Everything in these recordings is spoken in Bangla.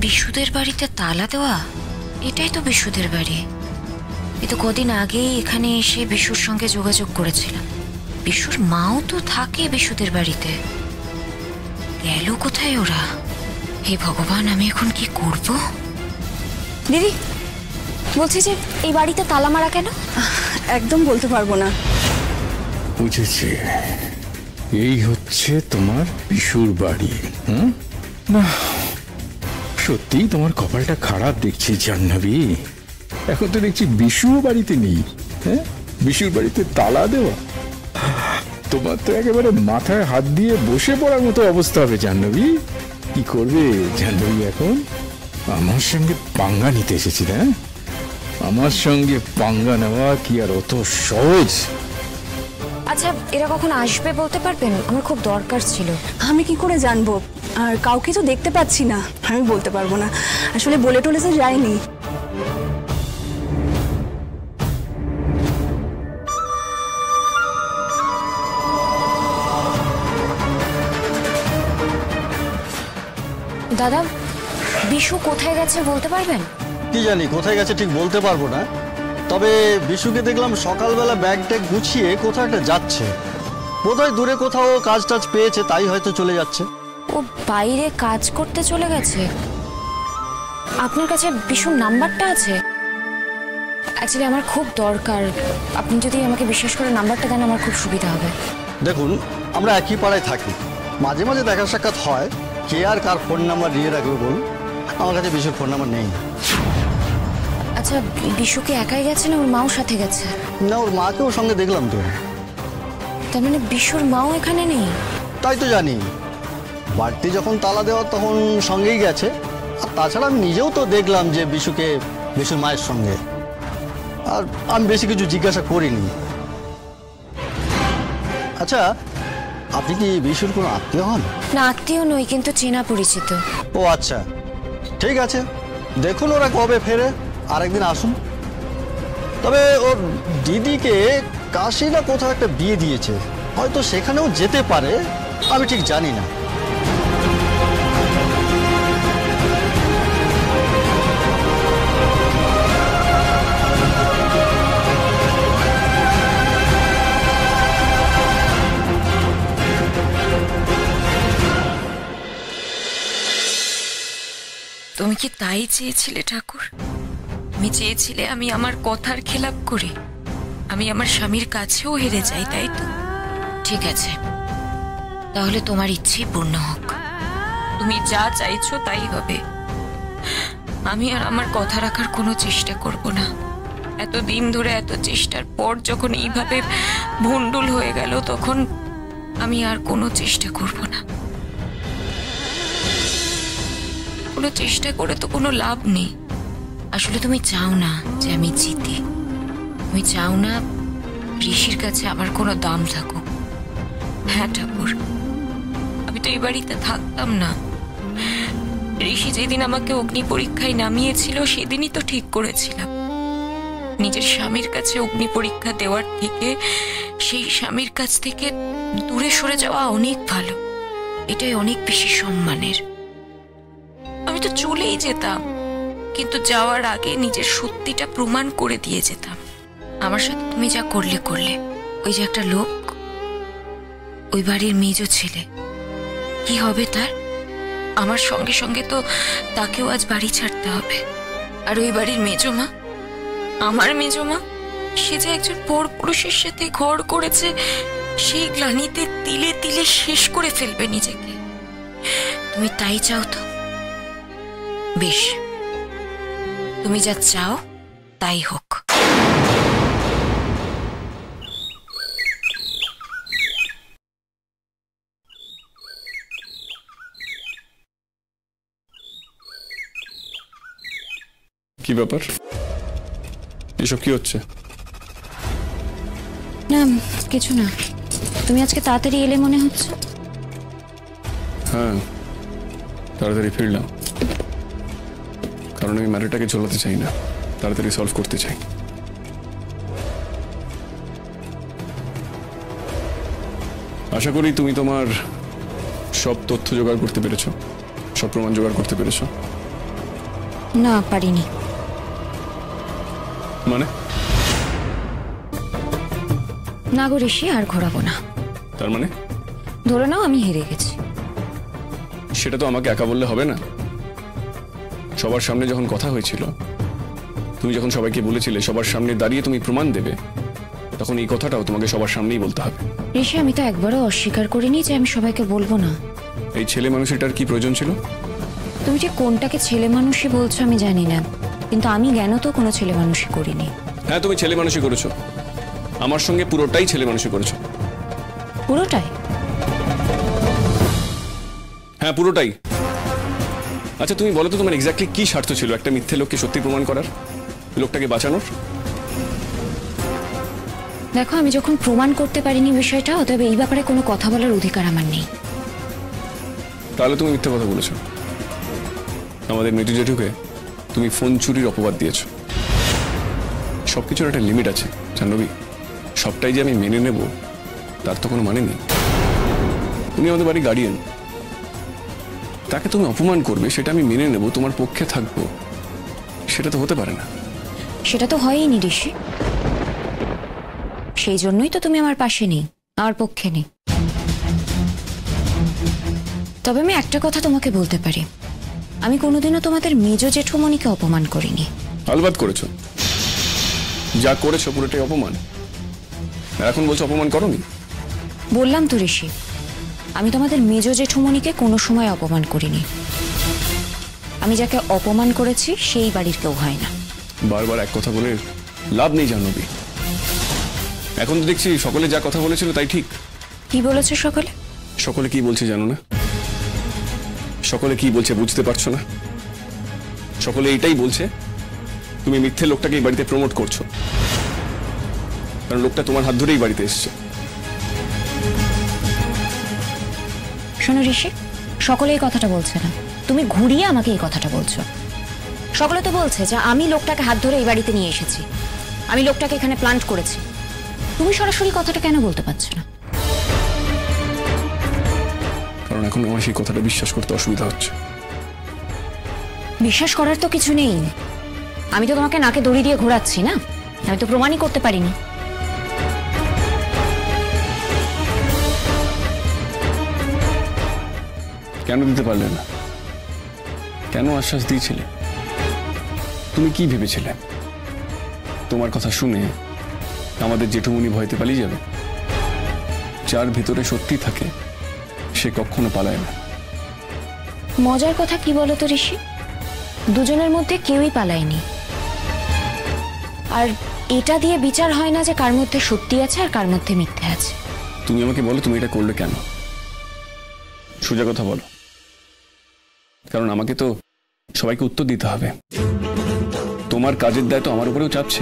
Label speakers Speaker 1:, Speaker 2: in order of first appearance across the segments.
Speaker 1: বিশুদের বাড়িতে তালা দেওয়া? এটাই তো বিশুদের বাড়ি। কিন্তু কদিন আগেই এখানে এসে বিশুর সঙ্গে যোগাযোগ করেছিলাম। বিশুর মাও তো থাকে বিশুদের বাড়িতে। গেল কোথায় ওরা? হে ভগবান আমি এখন কি করব?
Speaker 2: দিদি বলছি যে এই বাড়িতে তালা মারা কেন?
Speaker 3: একদম বলতে পারব না।
Speaker 4: বুঝেছি। এই হচ্ছে তোমার বিশুর বাড়ি হুম? না সত্যিই তোমার কপালটা খারাপ দেখছি, জাহ্নবী। এখন তো দেখছি বিশুও বাড়িতে নেই হ্যাঁ? বিশুর বাড়িতে তালা দেওয়া। তোমার তো একেবারে মাথায় হাত দিয়ে বসে পড়ার মতো অবস্থা হবে, জাহ্নবী। কি করবে জাহ্নবী এখন? আমার সঙ্গে পাঙ্গা নিতে এসেছি হ্যাঁ? আমার সঙ্গে পাঙ্গা নেওয়া কি আর অত সহজ?
Speaker 2: আচ্ছা এরা কখন আসবে বলতে পারবেন? আমার খুব দরকার ছিল।
Speaker 3: আমি কি করে জানব? আর কাউকে তো দেখতে পাচ্ছি না। আমি বলতে পারব না। আসলে বলে টলে তো যায়নি।
Speaker 2: দাদা বিশু কোথায় গেছে বলতে পারবেন?
Speaker 5: কি জানি কোথায় গেছে ঠিক বলতে পারব না। তবে বিশুকে দেখলাম সকালবেলা ব্যাগ ট্যাগ গুছিয়ে কোথাও একটা যাচ্ছে। বোধহয় দূরে কোথাও কাজ টাজ পেয়েছে তাই হয়তো চলে যাচ্ছে।
Speaker 2: ও বাইরে কাজ করতে চলে গেছে? আপনার কাছে বিশুর নাম্বারটা আছে? অ্যাকচুয়ালি আমার খুব দরকার। আপনি যদি আমাকে বিশ্বাস করে নাম্বারটা দেন আমার খুব সুবিধা হবে।
Speaker 5: দেখুন আমরা একই পাড়ায় থাকি। মাঝে মাঝে দেখা সাক্ষাৎ হয় কে আর কার ফোন নাম্বার দিয়ে রাখবে বলুন। আমার কাছে বিশুর ফোন নাম্বার নেই।
Speaker 2: আচ্ছা বিশুকে একাই গেছে না ওর মাও সাথে গেছে?
Speaker 5: না ওর মাকেও সঙ্গে দেখলাম তো।
Speaker 2: তার মানে বিশুর মাও এখানে নেই?
Speaker 5: তাই তো জানি। বাড়তি যখন তালা দেওয়া তখন সঙ্গেই গেছে। আর তাছাড়া আমি নিজেও তো দেখলাম যে বিশুকে বিশুর মায়ের সঙ্গে। আর আমি বেশি কিছু জিজ্ঞাসা করিনি। আচ্ছা আপনি কি বিশুর কোনো আত্মীয় হন?
Speaker 2: না আত্মীয় নই কিন্তু চেনা পরিচিত।
Speaker 5: ও আচ্ছা। ঠিক আছে দেখুন ওরা কবে ফেরে। আরেকদিন আসুন। তবে ওর দিদিকে কাশিরা কোথাও একটা বিয়ে দিয়েছে। হয়তো সেখানেও যেতে পারে, আমি ঠিক জানি না।
Speaker 1: তুমি কি তাই চেয়েছিলে ঠাকুর? তুমি চেয়েছিলে আমি আমার কথার খেলাপ করি। আমি আমার স্বামীর কাছেও হেরে যাই, তাই তো? ঠিক আছে। তাহলে তোমার ইচ্ছেই পূর্ণ হোক। তুমি যা চাইছো তাই হবে। আমি আর আমার কথা রাখার কোনো চেষ্টা করব না। এত দিন ধরে এত চেষ্টার পর যখন এইভাবে ভণ্ডুল হয়ে গেল, তখন আমি আর কোনো চেষ্টা করব না। কোনো চেষ্টা করে তো কোনো লাভ নেই। আসলে তুমি চাও না যে আমি জিতি। তুমি চাও না ঋষির কাছে আমার কোনো দাম থাকুক। হ্যাঁ ঠাকুর। আমি তো এই বাড়িতে থাকতাম না। ঋষি যেদিন আমাকে অগ্নি পরীক্ষায় নামিয়েছিল, সেদিনই তো ঠিক করেছিলাম। নিজের স্বামীর কাছে অগ্নি পরীক্ষা দেওয়ার থেকে, সেই স্বামীর কাছ থেকে দূরে সরে যাওয়া অনেক ভালো। এটাই অনেক বেশি সম্মানের। আমি তো চলেই যেতাম। কিন্তু যাওয়ার আগে নিজের সত্যিটা প্রমাণ করে দিয়ে যেতাম। আমার সাথে তুমি যা করলে করলে। ওই যে একটা লোক, ওই বাড়ির মেজ ছেলে। কি হবে তার? আমার সঙ্গে সঙ্গে তো তাকেও আজ বাড়ি ছাড়তে হবে। আর ওই বাড়ির মেজমা আমার মেজমা সে যে একজন পর পুরুষের সাথে ঘর করেছে, সেই গ্লানিতে তিলে তিলে শেষ করে ফেলবে নিজেকে। তুমি তাই চাও তো? বেশ। তুমি যা চাও তাই হোক।
Speaker 6: কি ব্যাপার? এসব কি হচ্ছে?
Speaker 2: না কিছু না। তুমি আজকে তাড়াতাড়ি এলে মনে হচ্ছে?
Speaker 6: হ্যাঁ তাড়াতাড়ি ফিরলাম। কারণ আমি ম্যাটারটাকে ঝোলাতে চাই না। তাড়াতাড়ি সলভ করতে চাই। আশা করি তুমি তোমার সব তথ্য জোগাড় করতে পেরেছ। সব প্রমাণ জোগাড় করতে পেরেছ।
Speaker 1: না পারিনি।
Speaker 6: মানে?
Speaker 1: না গো ঋষি আর ঘোরাবো না।
Speaker 6: তার মানে?
Speaker 1: ধরে নাও আমি হেরে গেছি।
Speaker 6: সেটা তো আমাকে একা বললে হবে না। সবার সামনে যখন কথা হয়েছিল তুমি যখন সবাইকে বলেছিলে সবার সামনে দাঁড়িয়ে তুমি প্রমাণ দেবে তখন এই কথাটাও তোমাকে সবার সামনেই বলতে হবে।
Speaker 1: ঋষি আমি তো একবারও অস্বীকার করিনি যে আমি সবাইকে বলব না।
Speaker 6: এই ছেলে মানুষটার কি প্রয়োজন ছিল?
Speaker 1: তুমি যে কোনটাকে ছেলে মানুষই বলছো আমি জানি না কিন্তু আমি জ্ঞান তো কোনো ছেলে মানুষই করিনি।
Speaker 6: হ্যাঁ তুমি ছেলে মানুষই করেছ। আমার সঙ্গে পুরোটাই ছেলে মানুষই করেছ।
Speaker 1: পুরোটাই?
Speaker 6: হ্যাঁ পুরোটাই। আচ্ছা তুমি বলো তো তোমার এক্স্যাক্টলি কি স্বার্থ ছিল? একটা মিথ্যে লোককে সত্যি প্রমাণ করার? লোকটাকে বাঁচানোর?
Speaker 1: দেখো আমি যখন প্রমাণ করতে পারিনি বিষয়টা অতএব এই ব্যাপারে কোনো কথা বলার অধিকার আমার নেই।
Speaker 6: তাহলে তুমি মিথ্যে কথা বলেছ। আমাদের মৃত্যু জেঠুকে তুমি ফোন চুরির অপবাদ দিয়েছ। সবকিছুর একটা লিমিট আছে জাহ্নবী। সবটাই যে আমি মেনে নেব তার তো কোনো মানে নেই। উনি আমাদের বাড়ি গার্ডিয়ান তাকে তুমি অপমান করবে সেটা আমি মেনে নেব তোমার পক্ষে থাকব। সেটা তো হতে পারে না।
Speaker 1: সেটা তো হয়ইনি ঋষি। সেই জন্যই তো তুমি আমার পাশে নেই আমার পক্ষে নেই। তবে আমি একটা কথা তোমাকে বলতে পারি। আমি কোনোদিনও তোমাদের মেজ জেঠুমণিকে অপমান করিনি।
Speaker 6: আলবাদ করেছ। যা করেছ পুরোটাই অপমান। এখন বলছো অপমান করনি?
Speaker 1: বললাম তো ঋষি আমি তোমাদের মেজ জেঠুমণিকে কোনো সময় অপমান করিনি। আমি যাকে অপমান করেছি সেই বাড়ির কেউ হয় না।
Speaker 6: বারবার এক কথা বলে লাভ নেই জাহ্নবী। এখন তো দেখছি সকলে যা কথা বলেছিল তাই ঠিক।
Speaker 1: কি বলেছে সকলে?
Speaker 6: সকলে কি বলছে জানো না? সকলে কি বলছে বুঝতে পারছ না? সকলে এটাই বলছে তুমি মিথ্যে লোকটাকে এই বাড়িতে প্রমোট করছ। কারণ লোকটা তোমার হাত ধরেই বাড়িতে এসছে।
Speaker 1: শোনো ঋষি সকলে এই কথাটা বলছে না। তুমি ঘুরিয়ে আমাকে এই কথাটা বলছো। সকলে তো বলছে যে আমি লোকটাকে হাত ধরে এই বাড়িতে নিয়ে এসেছি। আমি লোকটাকে এখানে প্লান্ট করেছি। তুমি সরাসরি কথাটা কেন বলতে পারছ না?
Speaker 6: কারণ এখন আমার সেই কথাটা বিশ্বাস করতে অসুবিধা হচ্ছে।
Speaker 1: বিশ্বাস করার তো কিছু নেই। আমি তো তোমাকে নাকে দড়ি দিয়ে ঘোরাচ্ছি না? আমি তো প্রমাণই করতে পারিনি।
Speaker 6: কেন দিতে পারলে না? কেন আশ্বাস দিয়েছিলে? তুমি কি ভেবেছিলে? তোমার কথা শুনে আমাদের জেঠুমনি ভয়তে পালিয়ে যাবে। যার ভিতরে সত্যি থাকে সে কখনো পালায় না।
Speaker 1: মজার কথা কি বলো তো ঋষি? দুজনের মধ্যে কেউই পালায়নি। আর এটা দিয়ে বিচার হয় না যে কার মধ্যে সত্যি আছে আর কার মধ্যে মিথ্যে আছে।
Speaker 6: তুমি আমাকে বলো তুমি এটা করলে কেন? সোজা কথা বলো। কারণ আমাকে তো সবাইকে উত্তর দিতে হবে। তোমার কাজের দায় তো আমার উপরেও চাপছে।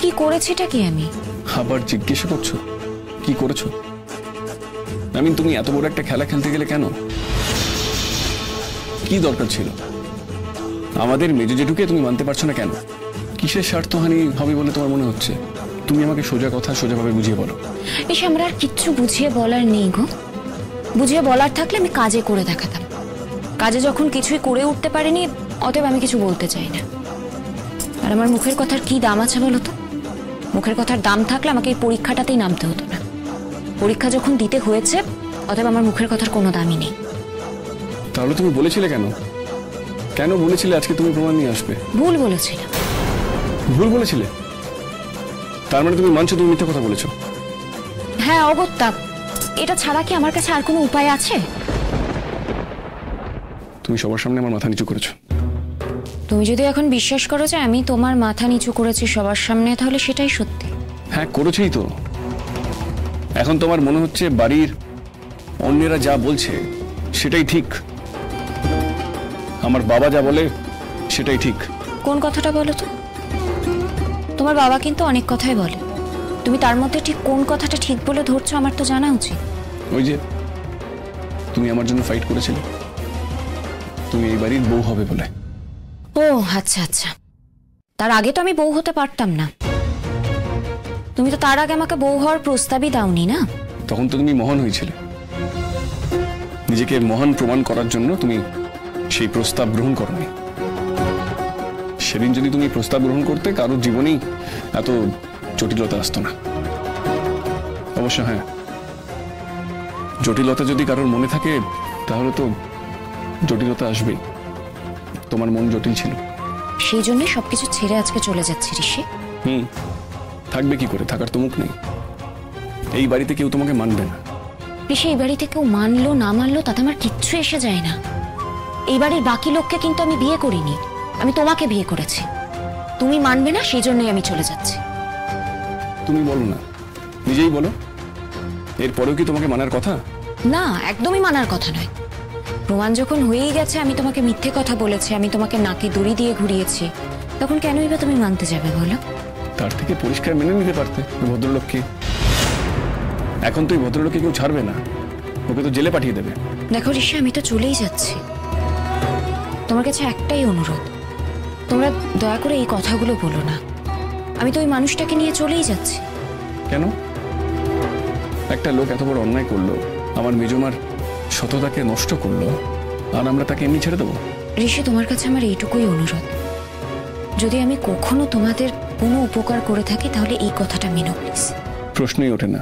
Speaker 1: কি করেছিটা কি আমি?
Speaker 6: আবার জিজ্ঞেস করছ? কি করেছ? আমি তুমি এত বড় একটা খেলা খেলতে গেলে কেন? কি দরকার ছিল? আমাদের মেজো জেঠুকে তুমি মানতে পারছ না কেন? কিসের স্বার্থহানি হবে বলে তোমার মনে হচ্ছে? তুমি আমাকে সোজা কথা সোজাভাবে বুঝিয়ে বলো।
Speaker 1: এসে আমরা আর কিচ্ছু বুঝিয়ে বলার নেই গো। বুঝিয়ে বলার থাকলে আমি কাজে করে দেখাতাম। কাজে যখন কিছুই করে উঠতে পারিনি অতএব আমি কিছু বলতে চাই না। আর আমার মুখের কথার কি দাম আছে বলো তো? মুখের কথার দাম থাকলে আমাকে এই পরীক্ষাটাতেই নামতে হতো না। পরীক্ষা যখন দিতে হয়েছে অতএব আমার মুখের কথার কোনো দামই নেই।
Speaker 6: তাহলে তুমি বলেছিলে কেন? কেন বলেছিলে আজকে তুমি প্রমাণ নিয়ে আসবে?
Speaker 1: ভুল বলেছিলাম
Speaker 6: ভুল বলেছিলে? তার মানে তুমি মানছো তুমি মিথ্যে কথা বলেছ?
Speaker 1: হ্যাঁ অগত্যা। এটা ছাড়া কি আমার কাছে আর কোনো উপায় আছে?
Speaker 6: তুমি সবার সামনে আমার মাথা নিচু করেছ।
Speaker 1: তুমি যদি এখন বিশ্বাস করো যে আমি তোমার মাথা নিচু করেছি সবার সামনে তাহলে সেটাই সত্যি।
Speaker 6: হ্যাঁ করেছেই তো। এখন তোমার মনে হচ্ছে বাড়ির অন্যেরা যা বলছে সেটাই ঠিক। আমার বাবা যা বলে সেটাই ঠিক।
Speaker 1: কোন কথাটা বলো তো? তোমার বাবা কিন্তু অনেক কথাই বলে। তুমি তার মধ্যে ঠিক কোন কথাটা ঠিক বলে ধরছো আমার তো জানা উচিত।
Speaker 6: ওই যে তুমি আমার জন্য ফাইট করেছিলে। তুমি এই বাড়ির বউ হবে বলে।
Speaker 1: ও আচ্ছা আচ্ছা। তার আগে তো আমি বউ হতে পারতাম না। তুমি তো তার আগে আমাকে বউ হওয়ার প্রস্তাবই দাওনি না?
Speaker 6: তখন তো তুমি মহান হয়েছিলে। নিজেকে মহান প্রমাণ করার জন্য তুমি সেই প্রস্তাব গ্রহণ করনি। সেদিন যদি তুমি প্রস্তাব গ্রহণ করতে কারোর জীবনেই এত জটিলতা আসতো না। অবশ্য হ্যাঁ জটিলতা যদি কারোর মনে থাকে তাহলে তো জটিলতা আসবেই তোমার মন জটিল ছিল।
Speaker 1: সেই জন্যই সবকিছু ছেড়ে আজকে চলে যাচ্ছি ঋষি।
Speaker 6: হুম থাকবে কি করে? থাকার তো মুখ নেই। এই বাড়িতে কেউ তোমাকে মানবে না।
Speaker 1: ঋষি এই বাড়িতে কেউ মানলো না মানলো তাতে আমার কিচ্ছু এসে যায় না। এই বাড়ির বাকি লোককে কিন্তু আমি বিয়ে করিনি। আমি তোমাকে বিয়ে করেছি। তুমি মানবে না সেই জন্যই আমি চলে যাচ্ছি।
Speaker 6: তুমি বলো না। নিজেই বলো। এরপরেও কি তোমাকে মানার কথা?
Speaker 1: না একদমই মানার কথা নয়। প্রমাণ যখন হয়েই গেছে আমি তোমাকে মিথ্যে কথা বলেছি আমি তোমাকে নাকে দড়ি দিয়ে ঘুরিয়েছি তখন কেনই বা তুমি মানতে যাবে বলো?
Speaker 6: তার থেকে পরিষ্কার মেনে নিতে পারতে ভদ্রলোককে। এখন তুই ভদ্রলোককে কেউ ছাড়বে না ওকে তো জেলে পাঠিয়ে দেবে।
Speaker 1: দেখো ঋষি আমি তো চলেই যাচ্ছি। তোমার কাছে একটাই অনুরোধ তোমরা দয়া করে এই কথাগুলো বলো না। আমি তো ওই মানুষটাকে নিয়ে চলেই যাচ্ছি।
Speaker 6: কেন? একটা লোক এত বড় অন্যায় করল আমার মেজমার সততাকে নষ্ট করল আর আমরা তাকে এমনি ছেড়ে দেবো?
Speaker 1: ঋষি তোমার কাছে আমার এইটুকুই অনুরোধ। যদি আমি কখনো তোমাদের কোনো উপকার করে থাকি তাহলে এই কথাটা মেনো প্লিজ।
Speaker 6: প্রশ্নই ওঠে না।